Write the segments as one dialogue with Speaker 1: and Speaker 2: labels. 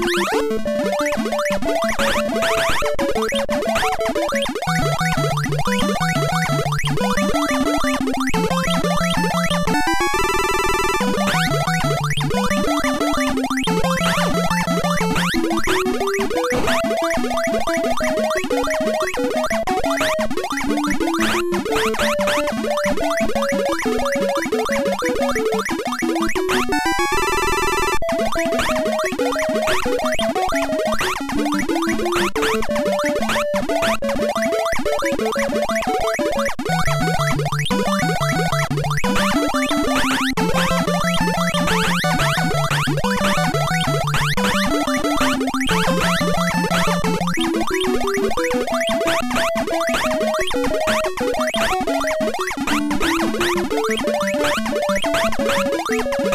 Speaker 1: Música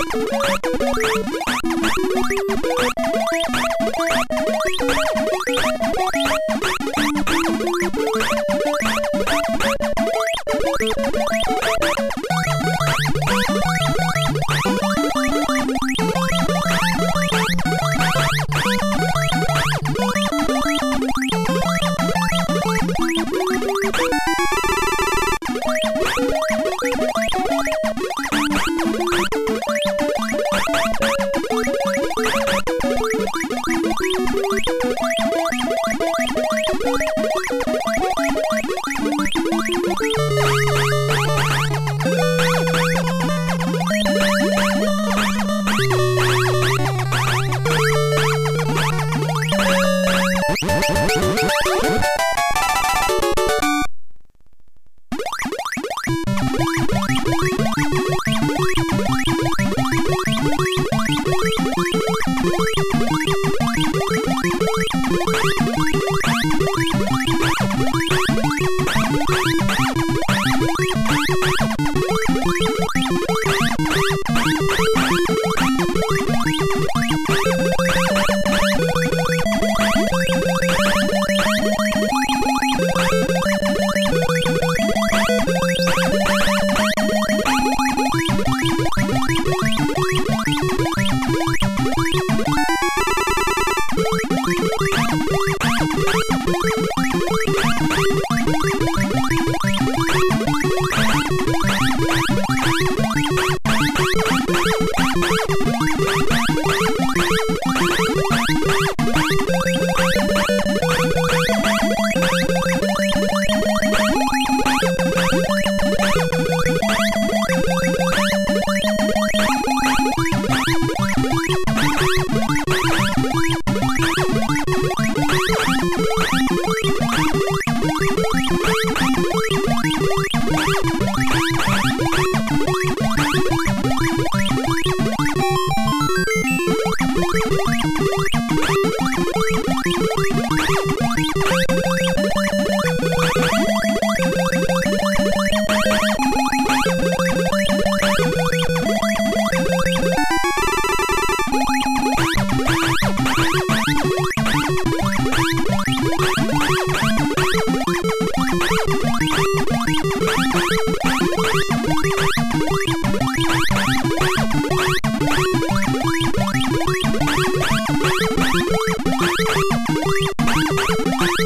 Speaker 1: Thank